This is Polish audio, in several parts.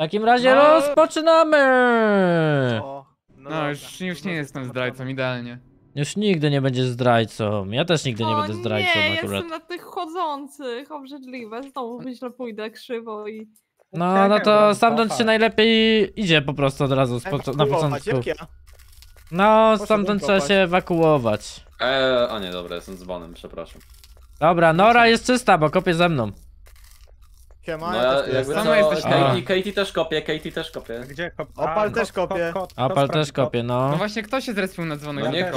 takim razie No. rozpoczynamy! O, No, dobra. już, już nie No, jestem zdrajcą, idealnie. Już nigdy nie będziesz zdrajcą. Ja też nigdy nie będę zdrajcą nie, akurat. jestem na tych chodzących, obrzydliwe. Znowu myślę, pójdę krzywo i... No, no to stamtąd się najlepiej idzie po prostu od razu z na początku. No, stamtąd trzeba się ewakuować. Eee, a nie, dobra, jestem dzwonem, przepraszam. Dobra, Nora jest czysta, bo kopie ze mną. Siema, No ja ja, też tu jakby jestem. Sama co, jesteś Katie, Katie też kopie, Katie też kopie. Gdzie kop... Opal A, też kop- kopie. kop- kop- Opal też sprawdzi kopie, No no. właśnie, kto się zrespił na dzwonek? No nie, Ja.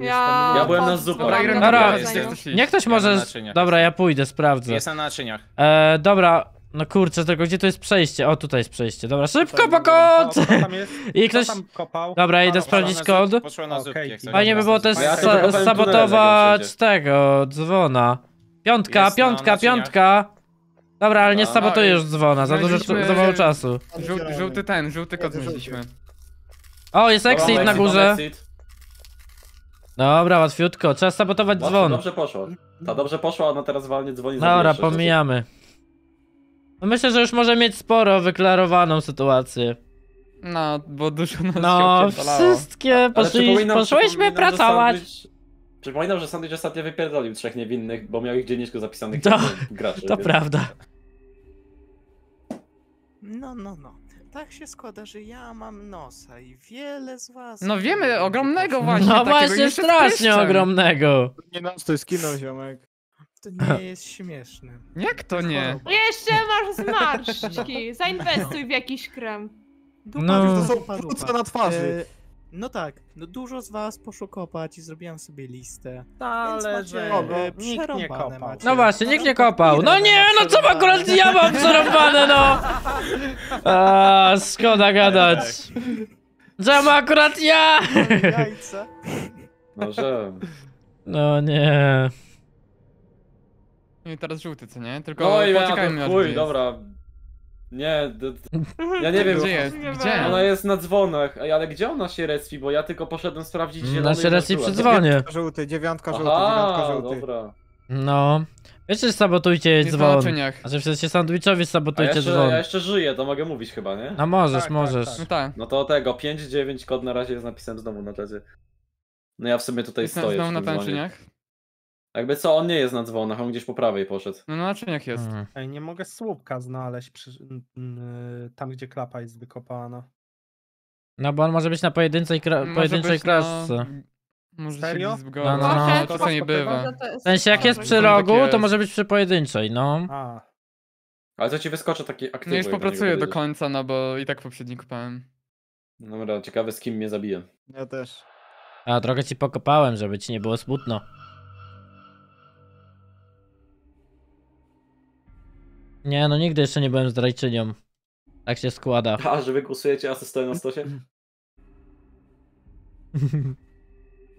Ja, Ja byłem na zupę. Dobra, jesteś- Niech ktoś Ja na może... naczyniach Dobra, ja pójdę, sprawdzę. Jestem na naczyniach. E, dobra, no kurczę, tylko gdzie to jest przejście? O, tutaj jest przejście. Dobra, szybko po kod! Kto tam jest? I Kto ktoś... tam kopał? Dobra, idę sprawdzić kod. Poszła na Okej, zupki. jak coś. Fajnie by było też A ja sa tylko sabotować tego, dzwona. Piątka, Jest na piątka, naczyniach. piątka. Dobra, ale nie No, sabotujesz i dzwona, za dużo, znaleźliśmy- za mało czasu. Żół- Żółty ten, żółty kod znaleźliśmy. O, jest exit na górze. Dobra, łatwiutko, trzeba sabotować Łatwo, dzwon. Dobrze poszło. Ta dobrze poszła, ona teraz walnie dzwoni za Dobra, pierwsze, pomijamy. No myślę, że już może mieć sporo wyklarowaną sytuację. No, bo dużo nas No, się opierdalało. wszystkie Ale poszli, przypominam- poszłyśmy przypominam, że pracować. Sandwich- Przypominam, że Sandwich ostatnio wypierdolił trzech niewinnych, bo miał ich w dzienniczku zapisanych To- graczy. To więc- prawda. No, no, no. Tak się składa, że ja mam nosa i wiele z was... No wiemy, ogromnego właśnie. No takiego, właśnie, jeszcze z strasznie ogromnego. Nie no, to jest kino, ziomek. To nie jest śmieszne. Jak to nie? Choroba. Jeszcze masz zmarszczki. Zainwestuj w jakiś krem. Dupa, No. To są płuca na twarzy. E, no tak, no dużo z was poszło kopać i zrobiłam sobie listę. Ale że nikt nie kopał. macie. No właśnie, nikt nie kopał. No nie, no co akurat ja mam przerąbane, no! A, szkoda gadać. Czemu akurat ja? Jajca. No, że... No nie. I teraz żółty, co nie? Tylko No i poczekajmy ja to chuj, dobra. Nie, d- d- ja nie wiem, Gdzie jest? Gdzie? ona jest na dzwonach, Ej, ale gdzie ona się respi, bo ja tylko poszedłem sprawdzić zielony Na i się respi była. przy dzwonie. Żółty, dziewiątka żółty, dziewiątka Aha, żółty. dobra. No. Wiecie, sabotujcie Jest na dzwon. naczyniach. Znaczy w sensie sandwichowi A sabotujcie jeszcze, dzwon. ja jeszcze żyję, to mogę mówić chyba, nie? No możesz, Tak, tak, możesz. tak. No tak. No to tego, 5-9 kod na razie jest napisem znowu na czacie. No ja w sumie tutaj Jestem stoję znowu na tym dzwonie. Jakby co, on nie jest na dzwonach, on gdzieś po prawej poszedł. No na naczyniach jest. Hmm. Ej, nie mogę słupka znaleźć przy, n- n- tam, gdzie klapa jest wykopana. No bo on może być na pojedynczej, kra Może pojedynczej być, kraszce. No, może Serio? się No, zgodzić. no, no. To co nie bywa. To W sensie jak jest przy Są rogu, to może być przy pojedynczej, no. A, Ale to ci wyskoczy taki aktywny. No już popracuję do końca, no bo i tak poprzedni kupałem. Dobra, ciekawe z kim mnie zabije. Ja też. A trochę ci pokopałem, żeby ci nie było smutno. Nie, no nigdy jeszcze nie byłem zdrajczynią. Tak się składa. A, że wy głosujecie, a stoję na stosie?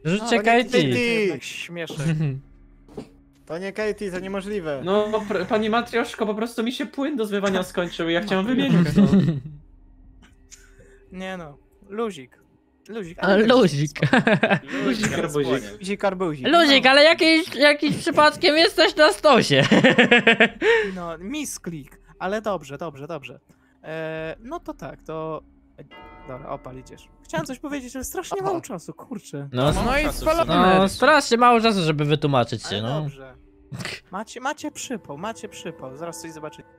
Rzućcie No, Katie. Jednak śmieszek. To nie Katie, to niemożliwe. No, pr- pani Matrioszko, po prostu mi się płyn do zmywania skończył i ja chciałem wymienić to. Nie no, luzik. Luzik. A, Luzik. Luzik, arbuzik. Luzik, arbuzik. Luzik, ale jakiś, jakiś przypadkiem jesteś na stosie. No, misklik. Ale dobrze, dobrze, dobrze. E, no to tak, to... Dobra, opal idziesz. Chciałem coś powiedzieć, ale strasznie mało czasu, kurczę. No, No i czasu, spalony no strasznie mało czasu, żeby wytłumaczyć się, Ale no. dobrze. Macie, macie przypał, macie przypał. Zaraz coś zobaczycie.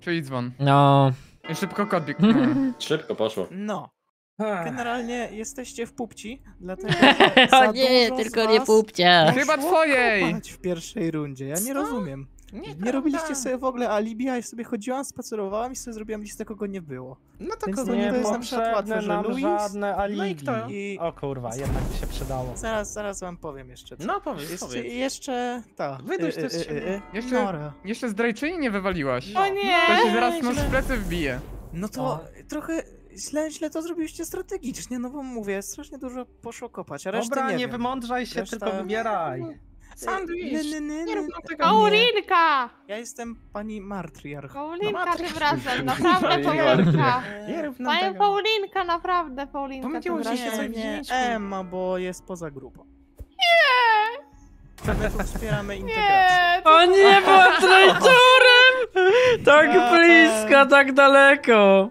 Czyli dzwon. No. I szybko kod bieg. Szybko poszło. No, generalnie jesteście w pupci, dlatego że O za nie, dużo z tylko nie was pupcia. Chyba twojej! kopać w pierwszej rundzie. Ja nie Co? rozumiem. Nie robiliście sobie w ogóle alibi, a ja sobie chodziłam, spacerowałam i sobie zrobiłam listę, kogo nie było. No to Więc kogo to nie nie jest było? na przykład łatwe, że nam Luis... żadne alibi. kto? I O kurwa, jednak by się przydało. zaraz, zaraz wam powiem jeszcze co. No powiedz, Jeszcze, powiedz. jeszcze ta. Wyduś to z siebie. Jeszcze- Nora. Jeszcze zdrajczyni nie wywaliłaś. O nie! To się zaraz nóż w plecy wbije. No to trochę źle, źle to zrobiliście strategicznie, no bo mówię, strasznie dużo poszło kopać, a reszty Dobra, nie, nie wymądrzaj się, Reszta- tylko wybieraj. Sandwich! Nie, nie, nie, Nie. Paulinka! Ja jestem pani martriarch. Paulinka tym razem, naprawdę Paulinka. Paulinka. Nie rób nam Pani tego. Paulinka, naprawdę Paulinka tym Pomyliło się Nie, nie. Emma, bo jest poza grupą. Nie! My tu wspieramy integrację. Nie! O nie, była traitorem! Tak blisko, tak daleko.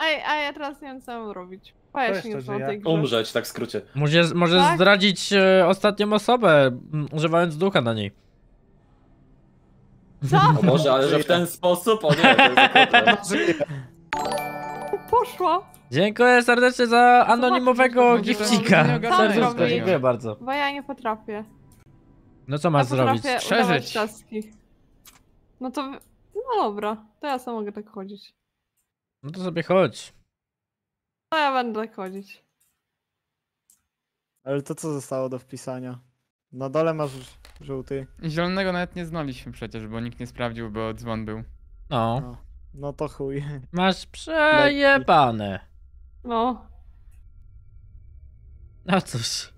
Ej, a ja teraz nie wiem co mam robić. Powiedz mi jeszcze już o żyje? tej grze. Umrzeć, tak w skrócie. Może, może Tak? zdradzić e, ostatnią osobę, m, używając ducha na niej. Co? O Boże, ale że w ten sposób? O nie, to jest okropne. Poszła. Dziękuję serdecznie za anonimowego Będzie to gifcika. dziękuję bardzo. Bo ja nie potrafię. No co Ja masz zrobić? potrafię Przeżyć. taski. No to... No dobra, to ja sam mogę tak chodzić. No to sobie chodź. No ja będę tak chodzić. Ale to co zostało do wpisania? Na dole masz żółty. Zielonego nawet nie znaliśmy przecież, bo nikt nie sprawdził, bo dzwon był. No, No, no to chuj. masz przejebane. No. No cóż.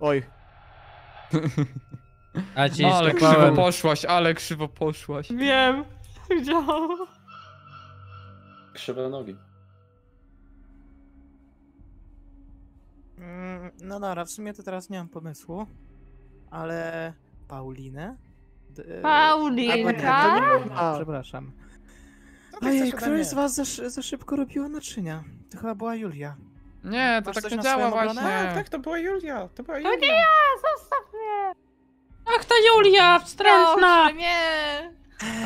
Oj, A ci No, ale krzywo poszłaś, ale krzywo poszłaś. Wiem. Widziałam. Krzywe nogi. Mm, No dobra, w sumie to teraz nie mam pomysłu, ale Paulinę? D- e, Paulinka? albo nie, to przepraszam. Ojej, ode któraś z was za, szy- za szybko robiła naczynia? To chyba była Julia. Nie, to Masz tak coś nie na działa swoją obronę? właśnie. Tak, tak, to była Julia. To była To Julia. nie ja! Ach, ta Julia, wstrętna! Proszę, nie!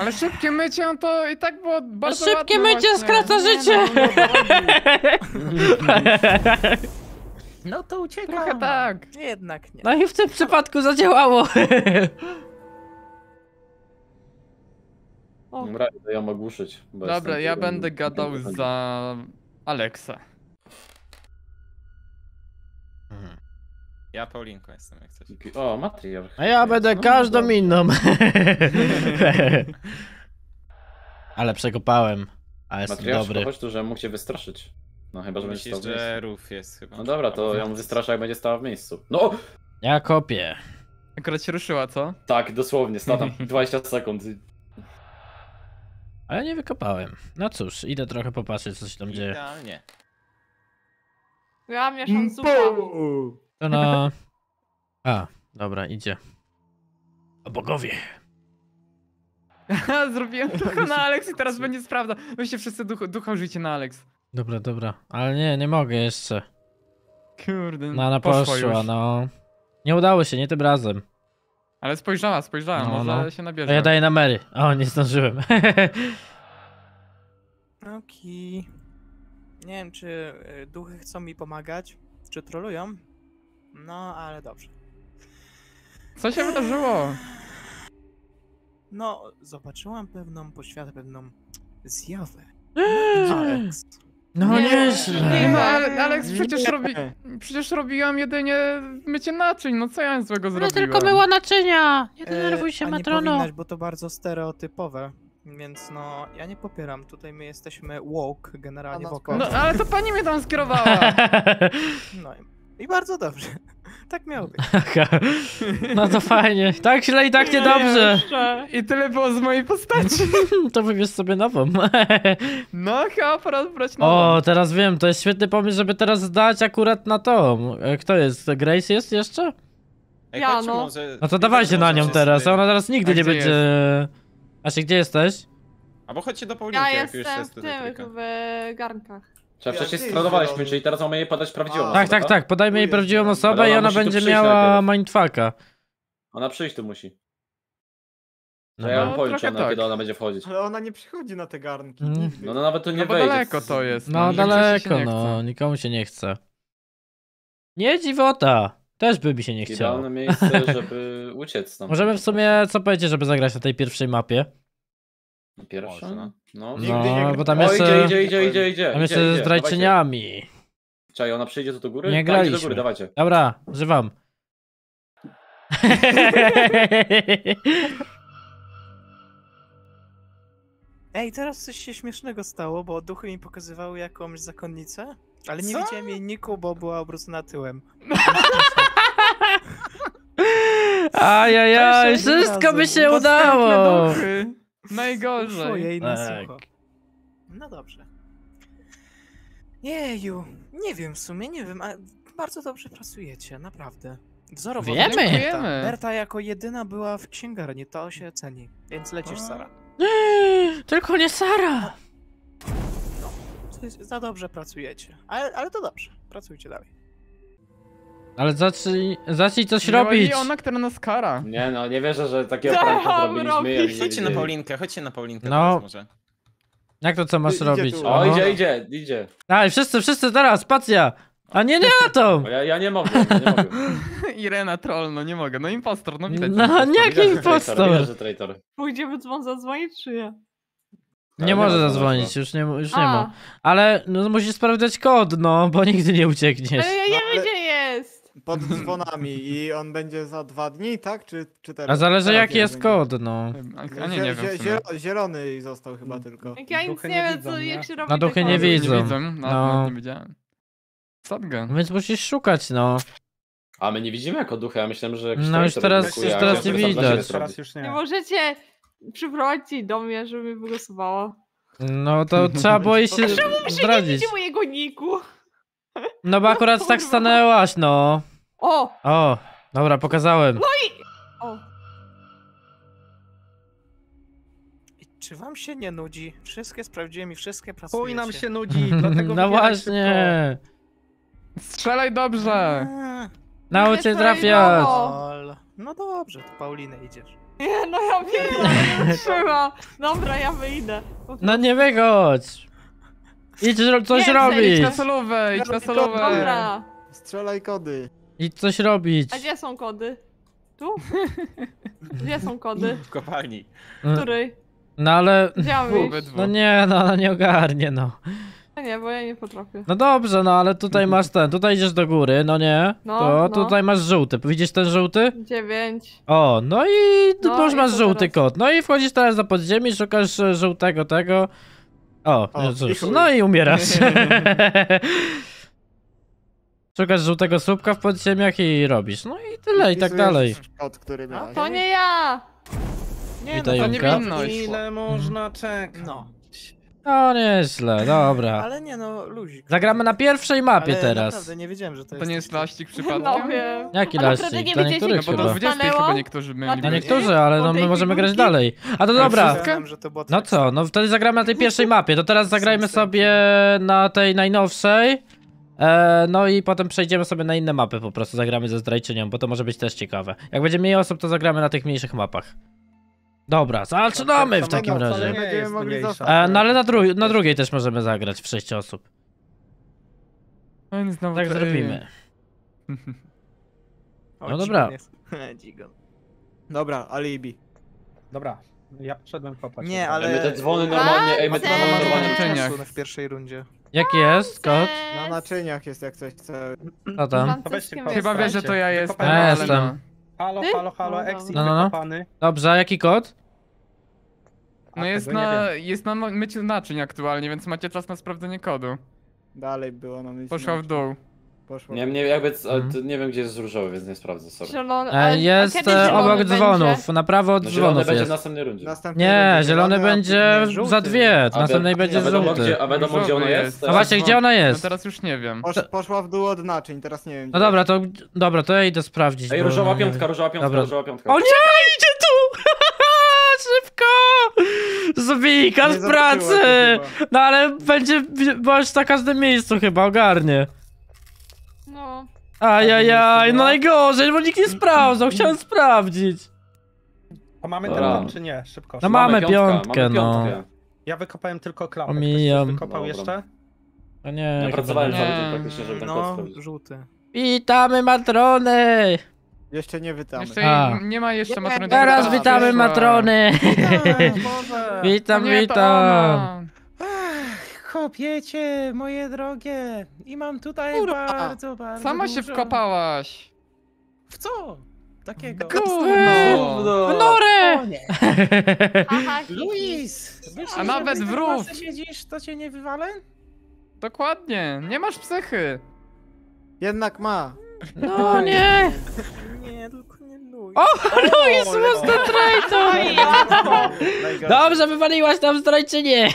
Ale szybkie mycie, no to i tak było bardzo Szybkie ładne mycie właśnie. skraca Nie, życie! No to uciekam. Trochę tak. Jednak nie. No i w tym przypadku zadziałało. Dobra, idę ją ogłuszyć. bo Dobra, jestem ja będę gadał za Aleksa. Ja Paulinką jestem, jak coś. O, matriarch. A ja będę No, każdą inną. Ale przekopałem. A jestem Matriarch, dobry. chodź tu, że mógł cię wystraszyć. No chyba, że będziesz Myślisz, stał że. Ruf jest chyba. No dobra, to ją wystraszę, jak będzie stała w miejscu. No, Ja kopię. Akurat się ruszyła, co? tak, dosłownie, sta tam 20 sekund. Ale nie wykopałem. No cóż, idę trochę popatrzeć, co się tam dzieje. Idealnie. Ja mieszam zupę. To na... A, dobra, idzie. O bogowie. Zrobiłem ducha na Alex i teraz będzie sprawdza. Weźcie wszyscy duch, ducha użyjcie na Alex. Dobra, dobra. Ale nie, nie mogę jeszcze. Kurde, No, ona poszła no. Nie udało się, nie tym razem. Ale spojrzała, spojrzała, No, może no. się nabierze. ja daję na Mary. O, nie zdążyłem. Okej. Nie wiem, czy y, duchy chcą mi pomagać, czy trolują. No, ale dobrze. Co się wydarzyło? No, zobaczyłam pewną poświatę, pewną zjawę. no Alex. Nie, Nie nieźle. no, ale Alex przecież robi... Przecież robiłam jedynie mycie naczyń, no co ja złego Ona zrobiłem? tylko myła naczynia. Nie E, denerwuj się, nie matrono. powinnaś, bo to bardzo stereotypowe. Więc no, ja nie popieram. Tutaj my jesteśmy woke generalnie około. No ale to pani mnie tam skierowała. No i- i bardzo dobrze. Tak miało być. No to fajnie. Tak źle i tak niedobrze. Jeszcze. I tyle było z mojej postaci. To wybierz sobie nową. No chyba pora brać nową. O, teraz wiem, to jest świetny pomysł, żeby teraz zdać akurat na to. E, Kto jest? Grace jest jeszcze? Ej, Ja, no. może... No to dawajcie na nią teraz, wszyscy- ona teraz nigdy A nie będzie... Asie, gdzie jesteś? Albo chodźcie do Paulinki, Ja jak już jestem jest w tutaj tym, trójka. w garnkach. Trzeba Ja, przecież ty, stradowaliśmy, zielony. czyli teraz mamy jej podać prawdziwą A. osobę, Tak, tak, tak, podajmy jej prawdziwą osobę Ale i ona ona musi tu będzie przyjść miała najpierw. mindfucka. Ona przyjść tu musi. No, To ja no, wam powiem, czy trochę ona, tak. kiedy ona będzie wchodzić. Ale ona nie przychodzi na te garnki. Mm. Nigdy. No, no nawet tu nie No bo wejdzie. daleko to jest. no większości się daleko, nie no, chce. nikomu się nie chce. Nie dziwota, też by mi się nie chciało. Idealne miejsce, żeby uciec tam. Możemy w sumie, co powiedzieć, żeby zagrać na tej pierwszej mapie? Pierwsza? Można. No. Nigdy nie No, bo tam O, jest... idzie, e, idzie, idzie, idzie, idzie. Tam jest idzie, ze idzie, zdrajczyniami. dawajcie. Czekaj, ona przyjdzie tu do góry? Nie Tak, idzie graliśmy. do góry, dawajcie. Dobra, żywam. Ej, teraz coś się śmiesznego stało, bo duchy mi pokazywały jakąś zakonnicę, ale nie Co? widziałem jej niku, bo była obrócona tyłem. Ajajaj, wszystko by się udało. Duchy. Najgorzej. jej na Tak. sucho. No dobrze. Jeju, nie wiem w sumie, nie wiem, a bardzo dobrze pracujecie, naprawdę. Zoro, Wiemy. Berta. Dziękujemy. Berta jako jedyna była w księgarni, to się ceni. Więc lecisz, Sara. Tylko nie Sara! To jest- Za dobrze pracujecie. Ale, ale to dobrze. Pracujcie dalej. Ale zacznij, zacznij coś No robić. I ona, która nas kara. Nie no, nie wierzę, że takiego Co pranka mam zrobiliśmy. robić? nie Chodźcie na. Paulinkę, chodźcie na Paulinkę No. teraz może. Jak to co masz Idzie robić? tu. O, No. idzie, idzie, idzie. Daj, wszyscy, wszyscy teraz, spacja! A nie, nie atom! Bo ja, ja nie mogę, ja nie mogę. Irena troll, no nie mogę. No impostor, no widać. No, impostor. jaki Widać, że traitor, impostor? widać, że traitor. Pójdziemy dzwon zadzwonić, czy nie? Nie nie może zadzwonić, już nie, już nie A, ma. Ale no, musisz sprawdzać kod, no, bo nigdy nie uciekniesz. Ale ja No, nie gdzie jest. Pod dzwonami i on będzie za dwa dni, tak? Czy, czy teraz? A zależy Teraz jaki jest będzie. kod, no. A nie, nie wiem w sumie. Zie- Zielony został chyba tylko. Jak ja nic Duchy nie nie wiem, widzą, co, nie? jak się robi Na duchy te nie kody. widzą. Nie widzę, no, No. nawet nie widziałem. Shotgun. Więc musisz szukać, no. A my nie widzimy jako duchy, ja myślałem, że jakiś No już traitor teraz- blokuje, już a teraz ktoś nie tam widać. Teraz już Nie nie. możecie przyprowadzić do mnie, żeby mi wygłosowała. No to trzeba było jej się Nie zdradzić. widzicie mojego niku. No bo akurat tak stanęłaś, no. O! O, dobra, pokazałem. O! I czy wam się nie nudzi? Wszystkie sprawdziłem i wszystkie pracujecie. Chuj nam się nudzi, dlatego No właśnie. Strzelaj dobrze! Eee, Naucz się trafiać. No dobrze, to Paulinę idziesz. Nie, no ja wiem, nie trzyma. Dobra, ja wyjdę. No nie wychodź. Idź ro- coś Nie, Idź robić. na solówę, idź na solówę. Dobra. Strzelaj kody. Idź coś robić. A gdzie są kody? Tu? Gdzie są kody? W kopalni. Której? No ale... Obydwu. No nie, no ona nie ogarnie, no. Nie, bo ja nie potrafię. No dobrze, no ale tutaj masz ten, tutaj idziesz do góry, no nie? No, To no. tutaj masz żółty. Widzisz ten żółty? Dziewięć. O, no i tu No już i masz co żółty teraz? kod. No i wchodzisz teraz do podziemi, szukasz e, żółtego tego. O, O, no i cóż, no i umierasz. Szukasz żółtego słupka w podziemiach i robisz. No i tyle, i tak dalej. Kod, który No, miałeś. to nie ja! Nie, no, To Junka. niewinność. Ile można czekać? No, No nieźle, dobra. ale nie no, luzik. Zagramy na pierwszej mapie ale teraz. Naprawdę nie wiedziałem, że to, To nie jest laścik przypadkiem? No wiem. Jaki A naprawdę laścik? nie Dla niektórych No bo do chyba. 20 Stanęło? chyba niektórzy mieli. Dla Nie. niektórzy, ale no my możemy grać dalej. A to Ale dobra. wszystko? Wiedziałem, że to było No tak co, no wtedy zagramy na tej pierwszej mapie, to teraz zagrajmy sobie na tej najnowszej. E, no i potem przejdziemy sobie na inne mapy po prostu, zagramy ze zdrajczynią, bo to może być też ciekawe. Jak będzie mniej osób, to zagramy na tych mniejszych mapach. Dobra, zaczynamy w takim razie. wcale nie Będziemy jest mogli mniejsza. zostać. E, no ale na, dru na drugiej też możemy zagrać w 6 osób. No i znowu Tak ty. zrobimy. O, No dobra. dzigon jest. Dzigon. Dobra, alibi. Dobra, ja poszedłem kopać. Nie, Ale ale... my te dzwony normalnie, ej, my te dzwony normalnie... Naczyniach. czasu w pierwszej rundzie. Jaki jest kod? Na naczyniach jest jak coś chce. Co tam? Weźcie Chyba wiesz, że to ja jestem. Ja ale jestem. No. Halo, Ty? halo, halo, No, Exit No, no, no. wykopany. Dobrze, a jaki kod? No A, jest tego nie na, wiem. jest na myciu naczyń aktualnie, więc macie czas na sprawdzenie kodu. Dalej było na myśli. Poszła w dół. Poszło. Nie, nie, jakby, ale Mhm. nie wiem gdzie jest różowy, więc nie sprawdzę, sorry. Zielony. E, a- a jest e, obok będzie? dzwonów, na prawo od No zielony dzwonów będzie w jest. następnej rundzie. Następny Nie, będzie zielony a będzie żółty. za dwie, A następnej wi- będzie a wiadomo, żółty. gdzie, a wiadomo gdzie ona jest? A właśnie, gdzie ona No jest? teraz już nie wiem. Posz, poszła w dół od naczyń, teraz nie wiem. No dobra, to, dobra, to ja idę sprawdzić. Ej, bo różowa no piątka, różowa piątka, Dobra. różowa piątka. O nie, idzie tu! Szybko! Zbijka Nie z pracy! No ale będzie, bądź na każdym miejscu chyba, ogarnie. No. Ajajaj, no najgorzej, bo nikt nie sprawdzał, chciałem sprawdzić. A mamy Dobra. ten czy nie? Szybko. No mamy piątka, piątkę, mamy no. piątkę. Ja wykopałem tylko klapę. Omijam. Ktoś wykopał Dobra. jeszcze? No nie, Ja pracowałem nie. cały Nie. dzień praktycznie, żeby ten No, żółty. Witamy matrony! Jeszcze nie witamy. Jeszcze A. nie ma jeszcze matrony. Teraz witamy matrony! Witam, O nie, to witam! Kopiecie, moje drogie. I mam tutaj Kurwa. bardzo, bardzo Sama się dużo. wkopałaś. W co? Takiego. Gówno! No. W norę! O nie. Luis! myślisz, A nawet w rów. siedzisz, to cię nie wywalę? Dokładnie, nie masz psychy. Jednak ma. No nie! Nie, tylko nie luj. O, Luis, mocno traitor! Najgorsze. Dobrze, wywaliłaś nam zdrajczynię!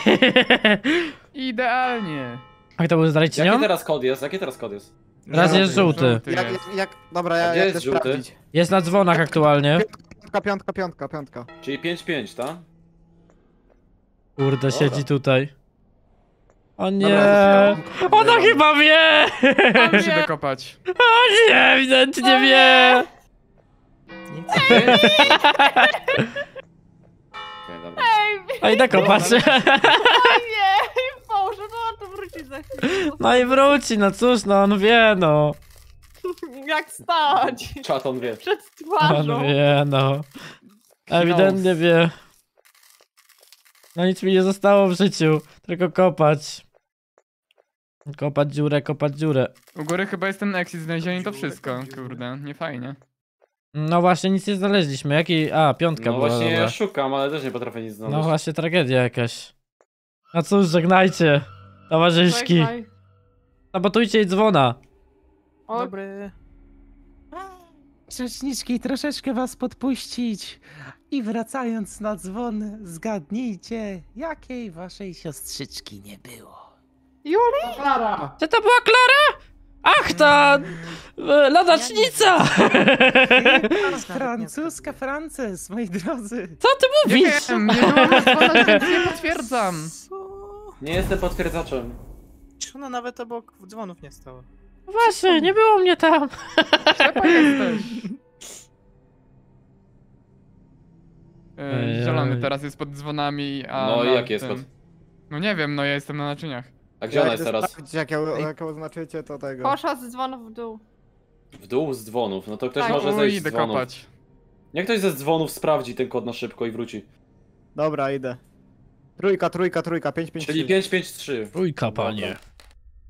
Idealnie. A kto był Jaki zdrajczynią? teraz kod jest? Jaki teraz kod jest? Raz jest żółty. Jak, jak, jak, dobra, ja, A gdzie ja jest chcę żółty? sprawdzić. Jest na dzwonach aktualnie. Piątka, piątka, piątka, piątka. Czyli 5-5, tak? Kurde, Dobra. siedzi tutaj. O nie! Dobra, Ona chyba wie! Muszę się dokopać. O nie, ewidentnie wie! Okej, dobra. A i nakopać. Nie, Boże, no to wróci za chwilę. No i wróci, no cóż, no on wie, no. Jak stać? Czat on wie. Przed On twarzą. wie, no. Ewidentnie wie. No nic mi nie zostało w życiu, tylko kopać. Kopać dziurę, kopać dziurę. U góry chyba jest ten exit znaleziony to wszystko. Kurde, nie fajnie. No właśnie, nic nie znaleźliśmy. Jaki... A, piątka No była, właśnie dobra. ja szukam, ale też nie potrafię nic znaleźć. No właśnie, tragedia jakaś. No cóż, żegnajcie, towarzyszki. Czekaj. Sabotujcie jej dzwona. O, Dobry. Grzeczniczki, troszeczkę was podpuścić. I wracając na dzwon, zgadnijcie, jakiej waszej siostrzyczki nie było. Juli? Klara! Czy to była Klara? Ach, ta... e, ladacznica! Francuska Frances, moi drodzy. Co ty Nie mówisz? wiem, nie na dzwonach, więc nie potwierdzam. Nie jestem potwierdzaczem. Ona nawet obok dzwonów nie stała? Właśnie, nie było mnie tam. Ślepa jesteś. E, Ej, Zielony ej. teraz jest pod dzwonami, a No i na jaki jest tym- kod? No nie wiem, no ja jestem na naczyniach. A gdzie ona jest teraz? sprawdzić, Jak, ją- jak ją oznaczycie, to tego. Poszła z dzwonów w dół. W dół z dzwonów. No to ktoś Tak. może Uj, zejść z idę dzwonów. kopać. Niech ktoś ze dzwonów sprawdzi ten kod na szybko i wróci. Dobra, idę. Trójka, trójka, trójka, pięć, pięć, Czyli trzy. 553. Trójka, panie.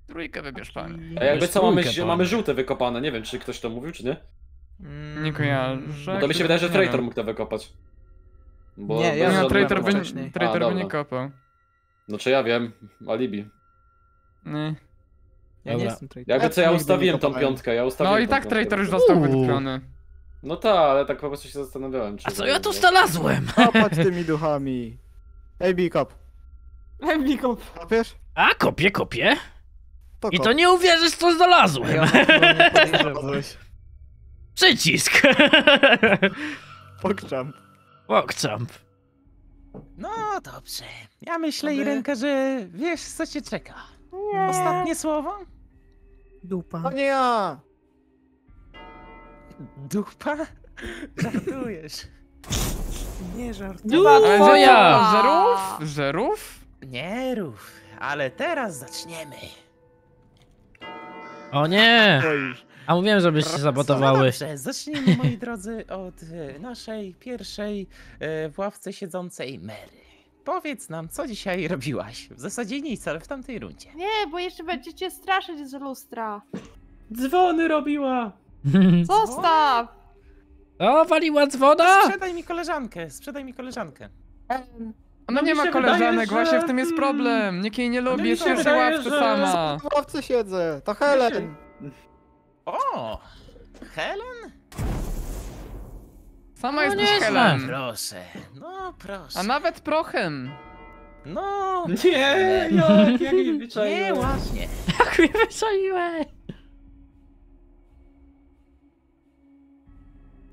Trójkę wybierz, panie. A jakby co, mamy, trójkę, mamy żółte wykopane. Nie wiem, czy ktoś to mówił, czy nie? Mm, Nie kojarzę. Bo to mi się wydaje, że Nie Traitor wiem. mógł to wykopać. Bo Nie, ja bez Nie, no, zrobiłem żadnego- Traitor by, wcześniej. traitor A, by nie kopał. No czy ja wiem, alibi. Nie. Ja nie Dobra. jestem traitor. Jakby co, ja nigdy nie ustawiłem tą kopałem. piątkę, ja ustawiłem No i tą tak piątkę. Traitor już został Uuu. wykupiony. No tak, ale tak po prostu się zastanawiałem, czy... A co ja tu znalazłem? Kopać tymi duchami. Ej, Bikop. Embikop. Kopiesz? A, kopię, kopię. To I kop. to nie uwierzysz, co znalazłem. Ja nie. Przycisk. Pokrzam. Walkjump. No dobrze. Ja myślę, Dobry. Irenka, że wiesz, co cię czeka. Ostatnie słowo? Dupa. To nie ja! Dupa? Żartujesz. Nie żart. Ale Twoja. Żerów? Żerów? Nie rów, ale teraz zaczniemy. O nie. A mówiłem, żebyście No sabotowały. dobrze, zacznijmy, moi drodzy, od e, naszej pierwszej e, w ławce siedzącej Mary. Powiedz nam, co dzisiaj robiłaś? W zasadzie nic, ale w tamtej rundzie. Nie, bo jeszcze będziecie straszyć z lustra. Dzwony robiła! Zostaw! O, waliła dzwona? Sprzedaj mi koleżankę, sprzedaj mi koleżankę. Ona No nie ma koleżanek, wydaje, właśnie że- w tym jest problem. Nikt jej nie lubi, mi jest wydaje, ławce sama. W ławce siedzę. To Helen. O! Helen? Sama No jest nie niż. Helen. Proszę, no proszę. A nawet prochem. No, Nie, jak, jak nie wyczaiłem. ładnie. Jak mnie wyczaiłeś?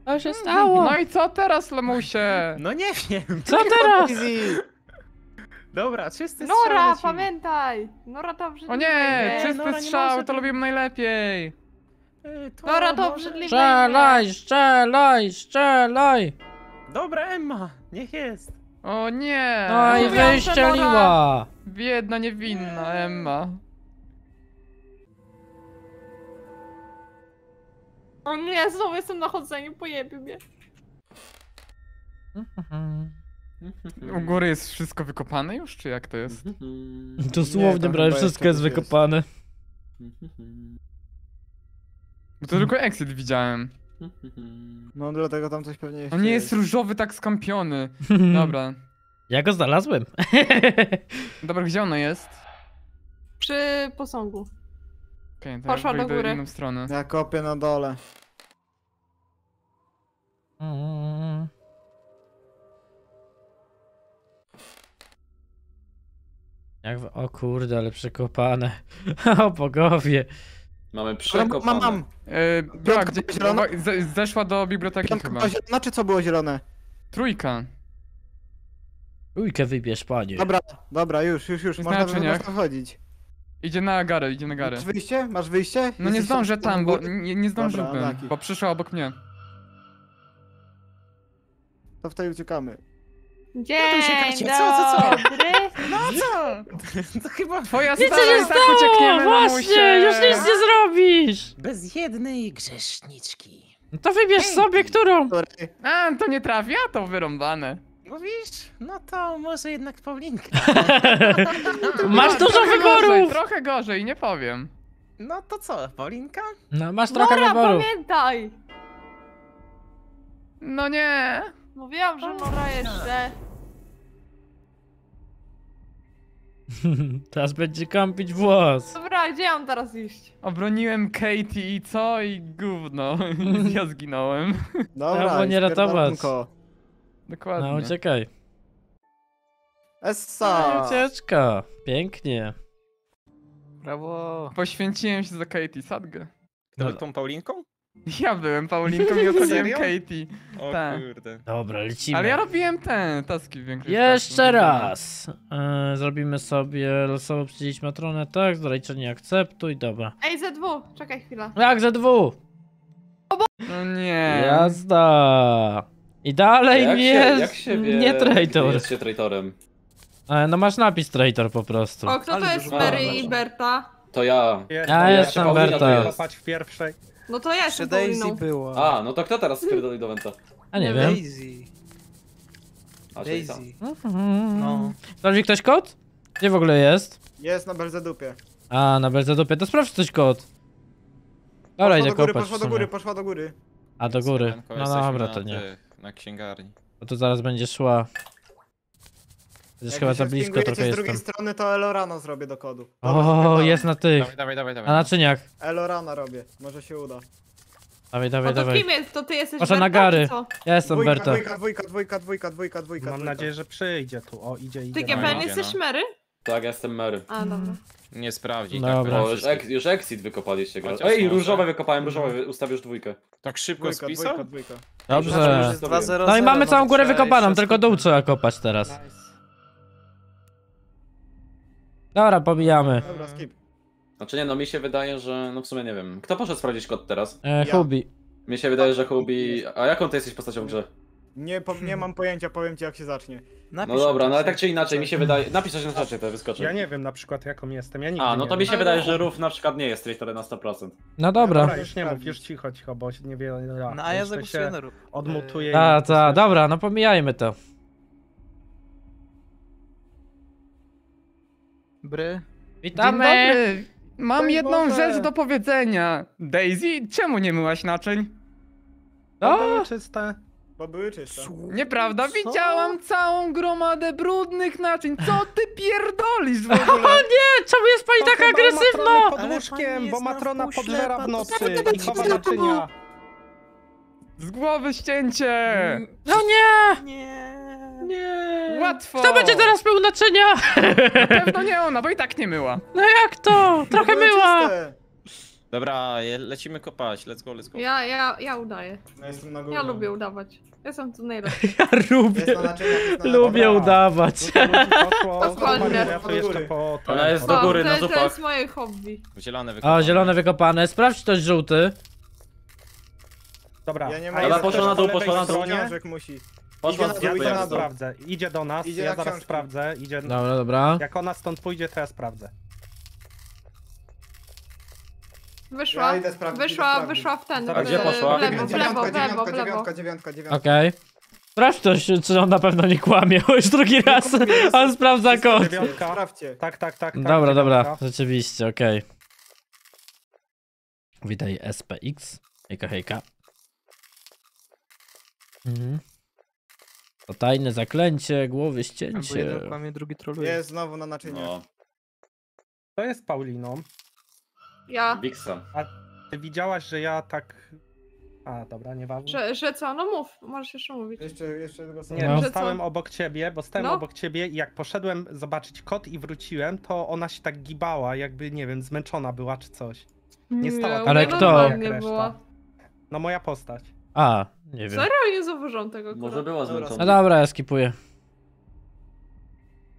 Co się stało? No i co teraz, Lemusie? No nie wiem. Co teraz? Dobra, czysty Nora, strzał lecimy. pamiętaj! Nora to O nie, Nora czysty nie strzał, może to lubimy najlepiej. Y, to Nora to może- obrzydliwe. Strzelaj, strzelaj, strzelaj! Dobra, Emma, niech jest. O nie. No i Mówiłam, że wyścieliła! Biedna, niewinna Emma. O nie, znowu jestem na chodzeniu, pojebił mnie. U góry jest wszystko wykopane już, czy jak to jest? Dosłownie prawie wszystko jest jest. wykopane. Bo to tylko exit widziałem. No dlatego tam coś pewnie jeszcze On nie jest różowy tak skampiony. Dobra. Ja go znalazłem. Dobra, gdzie ono jest? Przy posągu. Okej, to Poszła ja do góry. inną stronę. Ja kopię na dole. Jak w... O kurde, ale przekopane. O bogowie. Mamy Mam, przekopane. mam, mam. E, była Piątka gdzie, była zielona? ze- zeszła do biblioteki Piątka chyba. była zielona, czy co było zielone? Trójka. Ujkę wybierz, panie. Dobra, dobra, już, już, już. Można, naczyniach. można chodzić. Idzie na garę, idzie na garę. Masz wyjście? Masz wyjście? No nie Jesteś zdążę tam, bo nie, nie zdążyłbym, unlucky. bo przyszła obok mnie. To wtedy uciekamy. tu się Dzień co, co, co? dobry. No co? To chyba Twoja Nic się stara nie i tak stało! uciekniemy, Właśnie, mamusie. już nic nie zrobisz! bez jednej grzeszniczki. No to wybierz Ej. sobie, którą. Sorry. A, to nie trafia, to wyrąbane. Mówisz? No to może jednak Paulinka. Masz No, dużo trochę Gorzej, wyborów! trochę gorzej, nie powiem. No to co, Paulinka? No, masz trochę Nora, wyborów. pamiętaj! No nie. Mówiłam, że Nora jeszcze. Teraz będzie kampić włos. Dobra, gdzie mam teraz iść? Obroniłem Katie i co? I gówno. ja zginąłem. Dobra, Trzeba nie ratować. Dokładnie. No, uciekaj. Essa! Ucieczka. Pięknie. Brawo. Poświęciłem się za Katie, sadgę. Kto No. był tą Paulinką? Ja byłem Paulinką i Serio? Katie. O Tak. kurde. Dobra, lecimy. Ale ja robiłem ten, taski w większości. Jeszcze czasu. raz. E, zrobimy sobie losowo przydzielić matronę, tak, zaliczenie akceptuj, dobra. Ej, ZW, czekaj chwilę. Jak ze dwu? No nie. Jazda. I dalej jak nie, się, jak się wie, nie traitor. jest się traitorem? E, no masz napis traitor po prostu. O, kto Ale to jest dużo Mary i Berta? To ja. Ja Ja jestem się Paulina Berta. tu jest. Kopać w pierwszej. No to ja jestem Czy Daisy Pauliną. była? A, no to kto teraz spierdoli do Wenta? A nie wiem. Daisy. A, czyli Daisy. Mhm. No. Sprawdzi ktoś kod? Gdzie w ogóle jest? Jest na Belzedupie. A, na Belzedupie, to sprawdź coś kod. Dobra, Poszła idę do góry, kopać poszła do sumie. góry, poszła do góry. A, do góry. No dobra, to nie. Na księgarni. Bo to zaraz będzie szła. Jest Jak chyba za blisko trochę z drugiej jestem. strony, to Elorana zrobię do kodu. Dobra, O, zapytałem. jest na tych. Dawaj, dawaj, dawaj, Na dawaj. naczyniach. Elorana robię, może się uda. Dawaj, dawaj, to dawaj. kim jest? To ty jesteś Proszę na Berta, gary. co? Ja jestem Dwójka, Berta. dwójka, dwójka, dwójka, dwójka, dwójka, dwójka. Mam nadzieję, że przyjdzie tu. O, idzie, idzie. Ty Dobra. GPN jesteś no. Mary? Tak, ja jestem Mary. A, dobra. Nie sprawdzi. Dobra. Tak, O, już, ek, już exit wykopaliście. gra- Chociaż Ej, może. różowe wykopałem, różowe, ustaw już dwójkę. tak szybko Dwójka, spisał? dwójka, dwójka. Dobrze. Jest 2-0-0, No i mamy całą górę wykopaną, tylko dół trzeba kopać teraz. Dobra, pomijamy. Dobra, skip. Znaczy nie, no mi się wydaje, że... No w sumie nie wiem. Kto poszedł sprawdzić kod teraz? E, Ja. Hubi. Mi się wydaje, że Hubi... A jaką ty jesteś postacią w grze? Nie, po, nie mam pojęcia, powiem ci jak się zacznie. No Napisz dobra, no ale tak czy inaczej, mi się wydaje... Napisz coś na czacie, to wyskoczy. Ja nie wiem na przykład jaką jestem. Ja nigdy A, no nie to wiem. mi się wydaje, że Ruf na przykład nie jest traitorem na 100%. No dobra. Dobra, już nie mów, już cicho, cicho, bo nie wie. No a ja zagłosuję się na ruch. Odmutuję. i Ta, dobra, no pomijajmy to. Bry. Dzień Witamy! dobry. Mam Cześć, jedną Boże. rzecz do powiedzenia. Daisy, czemu nie myłaś naczyń? To O! były czyste. Bo były czyste. Nieprawda, Co? widziałam całą gromadę brudnych naczyń. Co ty pierdolisz w O ogóle? nie, czemu jest pani To taka agresywna? Pod łóżkiem, bo matrona podżera w nocy to i chowa naczynia. Z głowy ścięcie! No nie! Nie. Nie! Łatwo! Kto będzie teraz mył naczynia? Na pewno nie ona, bo i tak nie myła. No jak to? Trochę myła! czyste. Dobra, je- lecimy kopać, let's go, let's go. Ja, ja, ja udaję. No jestem na górze. Ja lubię udawać. Jestem tu najlepszy. Ja lubię, Jest na naczyniach, jest na lubię naczyniach. udawać. To Dokładnie. ja to jeszcze po... Ona jest do góry, to, na to zupach. jest moje hobby. Zielone wykopane. O, zielone wykopane. Sprawdź ktoś żółty. Dobra. Ja nie a mam- jest poszła ktoś na dół, po lewej poszła na dół. stronie? Książek musi. Poszła Idzie z na Ja dół, idzie na dół. sprawdzę. Idzie do nas, Idzie ja na zaraz książki. sprawdzę. Idzie... Dobra, dobra. Jak ona stąd pójdzie, to ja sprawdzę. Wyszła, Ja idę sprawdzić, idę wyszła, sprawdzić. wyszła w ten, A w, gdzie poszła? w lewo, w lewo, w lewo, dziewiątka, w lewo. dziewiątka, dziewiątka, dziewiątka. Okej. Sprawdź ktoś, czy on na pewno nie kłamie, bo już drugi raz on sprawdza kod. Dziewiątka. Sprawdźcie. Tak, tak, tak. tak Dobra, dobra, dziewiątka. rzeczywiście, okej. Witaj SPX. Hejka, hejka. Mhm. To tajne zaklęcie, głowy Albo ścięcie. jeden kłamie, drugi troluje. Jest znowu na naczyniach. No, To jest Pauliną. Ja, Bixa. Ty widziałaś, że ja tak... A, dobra, nieważne. że, że co? No mów, możesz jeszcze mówić. Jeszcze, jeszcze tego Nie, No. no. Stałem obok ciebie, bo stałem No. obok ciebie i jak poszedłem zobaczyć kot i wróciłem, to ona się tak gibała, jakby, nie wiem, zmęczona była czy coś. Nie stała tam Ale kto? była. No moja postać. A, nie wiem. Serio? Nie zauważyłam tego akurat. Może była No zmęczona. dobra, ja skipuję.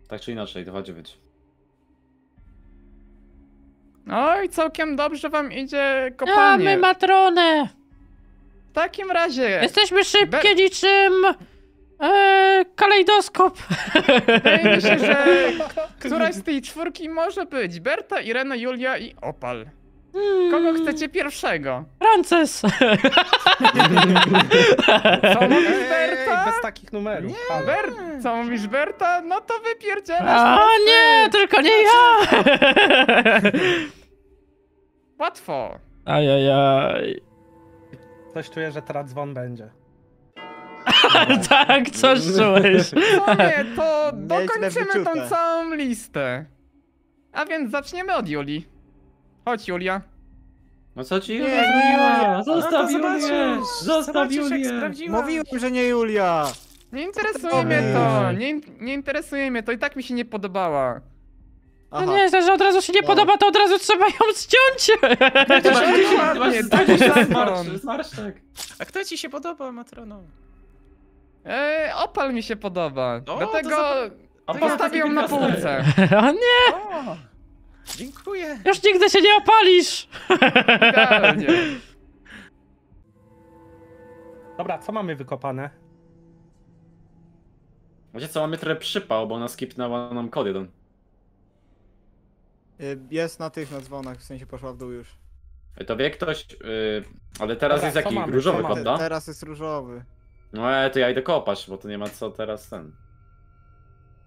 Tak czy inaczej, 2-9. Oj, całkiem dobrze wam idzie Mamy kopalnie. matronę! W takim razie, Jesteśmy szybkie Be- niczym... E, kalejdoskop. wydaje mi się, że któraś z tej czwórki może być. Berta, Irena, Julia i Opal. Kogo chcecie pierwszego? Frances! Co mówisz, Ej, Berta? bez takich numerów. halo. Ber... Co mówisz, Berta? No to wypierdzielasz A nie, tylko nie ja! Łatwo. Ajajaj. Coś czuję, że teraz dzwon będzie. tak, coś czułeś. No nie, to dokończymy tą całą listę. A więc zaczniemy od Julii. Chodź, Julia. No co ci Julia nie, zrobiła? nie. Zostaw No to Julię! Zostaw Julię! Mówiłem, że nie Julia! Nie interesuje mnie to. Nie, nie interesuje mnie to. I tak mi się nie podobała. No Aha. nie, że od razu się nie No. podoba, to od razu trzeba ją zdjąć. Ładnie, tak jest Zmarszczek. A kto ci się podoba, Matrono? E, opal mi się podoba. O, Dlatego to A postawię ją na półce. o nie, O, dziękuję. już nigdy się nie opalisz. Idealnie. Dobra, co mamy wykopane? Wiecie co, mamy trochę przypał, bo ona skipnęła nam kod jeden. Y, Jest na tych na dzwonach, w sensie poszła w dół już. To wie ktoś, yy, ale teraz Dobra, jest jaki mamy, różowy mamy? kod, Te, da? teraz jest różowy. No e, to ja idę kopać, bo to nie ma co teraz ten.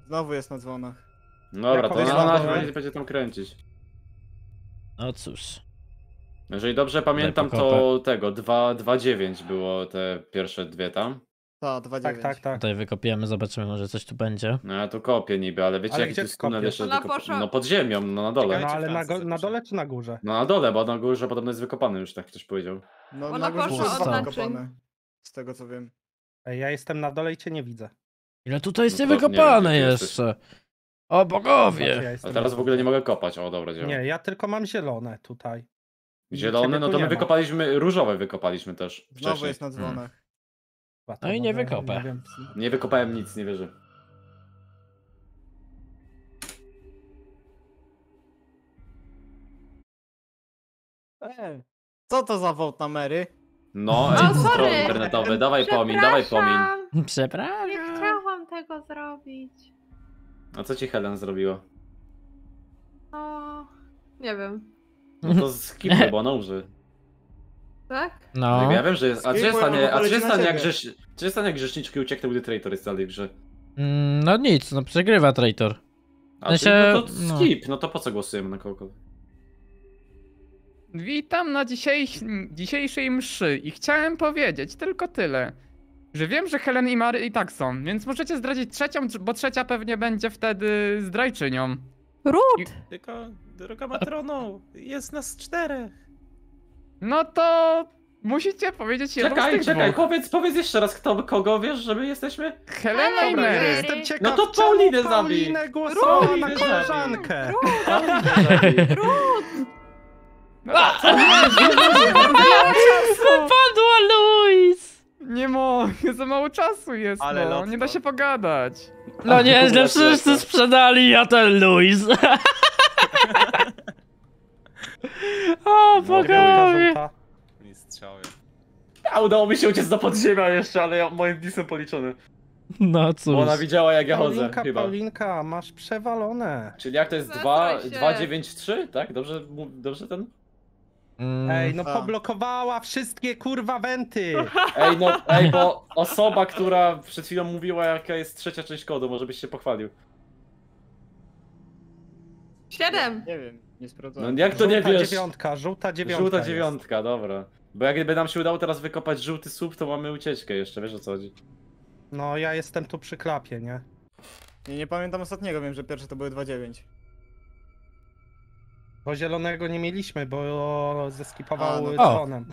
Znowu jest na dzwonach. Dobra, Ja to powiem ona wam, będzie, będzie tam kręcić. No cóż. Jeżeli dobrze pamiętam, to tego, 2-9 było te pierwsze dwie tam. Ta, 2 Tak, tak, tak. Tutaj wykopiemy, zobaczymy, może coś tu będzie. No ja tu kopię niby, ale wiecie Ale jaki gdzie tu jest tunel kopiesz? jeszcze Ona poszła- No pod ziemią, no na dole. No ale na, go, na dole czy na górze? No na dole, bo na górze podobno jest wykopany już, tak ktoś powiedział. No, Ona na górze poszła jest od dwa naczyń. wykopane. Z tego co wiem. Ej, ja jestem na dole i cię nie widzę. Ile tutaj jest No to nie niewykopane gdzie ty jeszcze. O bogowie. Znaczy, ja A teraz w ogóle nie mogę kopać, o dobra działa. Nie, ja tylko mam zielone tutaj. Zielony, Ciebie no tu to nie my ma. wykopaliśmy, różowe wykopaliśmy też Znowu wcześniej. jest na Mm. dzwonach. Chyba to No i nie wykopę. nie wiem. Nie wykopałem nic, nie wierzę. E, co to za wołt na Mary? No, O, ej, sorry. strony internetowe, dawaj pomin, dawaj pomin. Przepraszam. Przepraszam. Nie chciałam tego zrobić. A co ci Helen zrobiła? O, nie wiem. No to skipnę, bo ona umrze. Tak? No. Ja wiem, że jest. A gdzie jest stanie, a jest stanie jak ciebie. grzesz... Gdzie jest stanie jak grzeszniczki uciekną, gdy traitor jest dalej w grze? Mm, No nic, no przegrywa traitor. A ty, sensie, no to no. skip, no to po co głosujemy na kogokolwiek? Witam na dzisiejszej mszy i chciałem powiedzieć tylko tyle. Że wiem, że Helen i Mary i tak są, więc możecie zdradzić trzecią, bo trzecia pewnie będzie wtedy zdrajczynią. Ród! Tylko, droga Matrono, jest nas czterech. No to musicie powiedzieć jedną z Czekaj, tych czekaj, dwóch. powiedz, powiedz jeszcze raz, kto, kogo wiesz, że my jesteśmy? Helena i Dobra, Mary. jest. Jestem ciekaw, No to czemu Paulinę zabij. Paulinę głosowała na Paulinę koleżankę. No, Wypadła Luis! Nie mogę, za mało czasu jest, Ale no, lotko. nie da się pogadać. No nieźle, wszyscy sprzedali, a ten Luis. o bogowie. Żółta. Mistrzowie. A udało mi się uciec do podziemia jeszcze, ale ja, moim disem policzony. No cóż. Bo ona widziała jak ja chodzę, Paulinka, chyba. Paulinka, masz przewalone. Czyli jak to jest Zastraj 2, się. 2, 9, 3, tak? Dobrze, dobrze ten? Mm, Ej, no A. poblokowała wszystkie kurwa wenty. Ej, no, ej, bo osoba, która przed chwilą mówiła jaka jest trzecia część kodu, może byś się pochwalił. Siedem! Nie wiem, nie No sprawdzałem. jak to nie żółta wiesz? dziewiątka, żółta dziewiątka. Żółta jest. dziewiątka, dobra. Bo jak gdyby nam się udało teraz wykopać żółty słup, to mamy ucieczkę jeszcze, wiesz o co chodzi? No ja jestem tu przy klapie, nie? Nie, nie pamiętam ostatniego, wiem, że pierwsze to były 2-9. Bo zielonego nie mieliśmy, bo zeskipował a, no. czerwonym.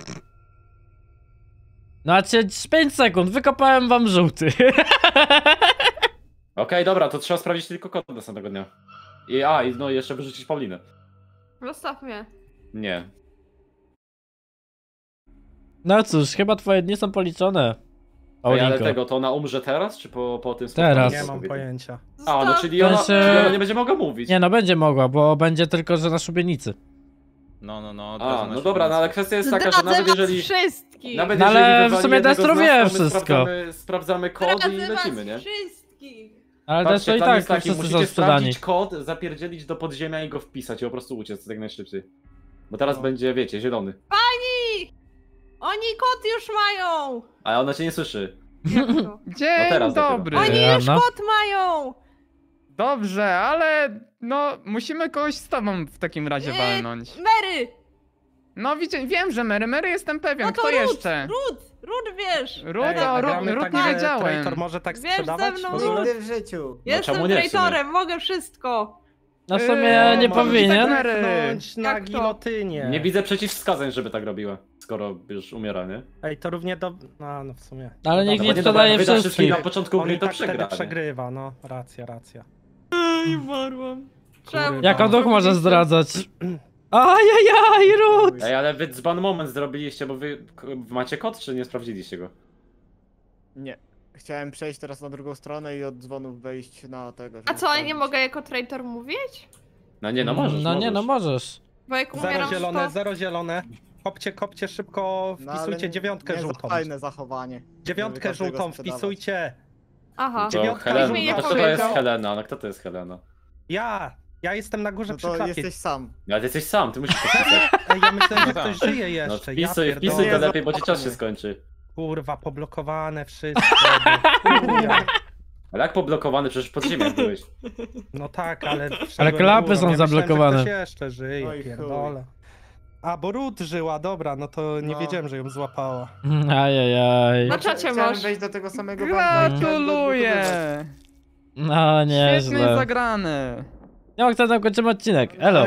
Znaczy 5 sekund, wykopałem wam żółty. Okej, okay, dobra, to trzeba sprawdzić tylko kod następnego dnia. I, a, i no jeszcze wyrzucić Paulinę. Zostaw mnie. Nie. No cóż, chyba twoje dni są policzone. Ej, ale tego, to ona umrze teraz, czy po, po tym Teraz. Nie spotkaniu? mam pojęcia. A, no czyli ona, Znaczy- czyli ona nie będzie mogła mówić. Nie no, będzie mogła, bo będzie tylko, że na szubienicy. No, no, no. od A, na no dobra, no ale kwestia jest taka, że Zdradzę nawet was jeżeli... wszystkich! Nawet No jeżeli ale w wywali sumie jednego z Destro wie to my wszystko. Sprawdzamy, sprawdzamy kod i lecimy, nie? wszystkich! Ale Patrzcie, Destro i plan tak jest taki, wszyscy są musicie sprzedani. sprawdzić kod, zapierdzielić do podziemia i go wpisać i po prostu uciec jak najszybciej. Bo teraz No. będzie, wiecie, zielony. Oni kot już mają! Ale ona cię nie słyszy. Jak to? Dzień No teraz dopiero. dobry. Oni już no. kot mają! Dobrze, ale no musimy kogoś z tobą w takim razie Eee, walnąć. Mary! No widzę, wiem, że Mary, Mary jestem pewien. No to Kto Ruth, jeszcze? Ruth! Ruth wiesz! Ruth, Ej, o, a Ruth, gramy Ruth tak, nie wiedziałem. Traitor może tak Wiesz, sprzedawać? ze mną w ogóle? Nigdy w życiu. Jestem czemu nie w sumie? traitorem, mogę wszystko! No w sumie Eee, nie być powinien. tak Mary. Pchnąć na Jak to? gilotynie. Nie widzę przeciwwskazań, żeby tak robiła, skoro już umiera, nie? Ej, to równie do... No, no w sumie. Ale no niech dobra. nie sprzedaje wszystkich. Na początku On gry i to tak przegra, nie? przegrywa, no. Racja, racja. Ej, umarłam. Czemu? Jako duch może zdradzać. Ajajaj, Ruth! Ej, ale wy dzban moment zrobiliście, bo wy k- macie kod, czy nie sprawdziliście go? Nie. Chciałem przejść teraz na drugą stronę i od dzwonów wejść na tego. A co, ja nie mogę jako traitor mówić? No nie, no możesz, No nie, no możesz. możesz. Bo jak Zero zielone, to... zero zielone. Kopcie, kopcie szybko, No, wpisujcie nie- dziewiątkę nie żółtą. Fajne zachowanie. Dziewiątkę żółtą, wpisujcie. Aha. To Dziewiątka Helena, mi nie no kto to jest. Helena? No kto to jest Helena? Ja! Ja jestem na górze No przy to klapie. jesteś sam. No ale ty jesteś sam, ty musisz to wpisać. Ej, ja myślałem, że No ktoś żyje No jeszcze. wpisuj, ja wpisuj to lepiej, bo ci czas się skończy. Kurwa, poblokowane wszystko. Kurwa. Ale jak poblokowany, przecież pod ziemią byłeś. No tak, ale... wszedłem klapy są ja myślałem, zablokowane. Że ktoś jeszcze żyje, Oj, pierdolę. A, bo Ruth żyła, dobra, no to nie No. wiedziałem, że ją złapała. Ajajaj. Na czacie Chciałem masz. wejść do tego samego Gratuluję! No Świetnie nieźle. zagrane. Nie ma kto tam kończymy odcinek. Elo.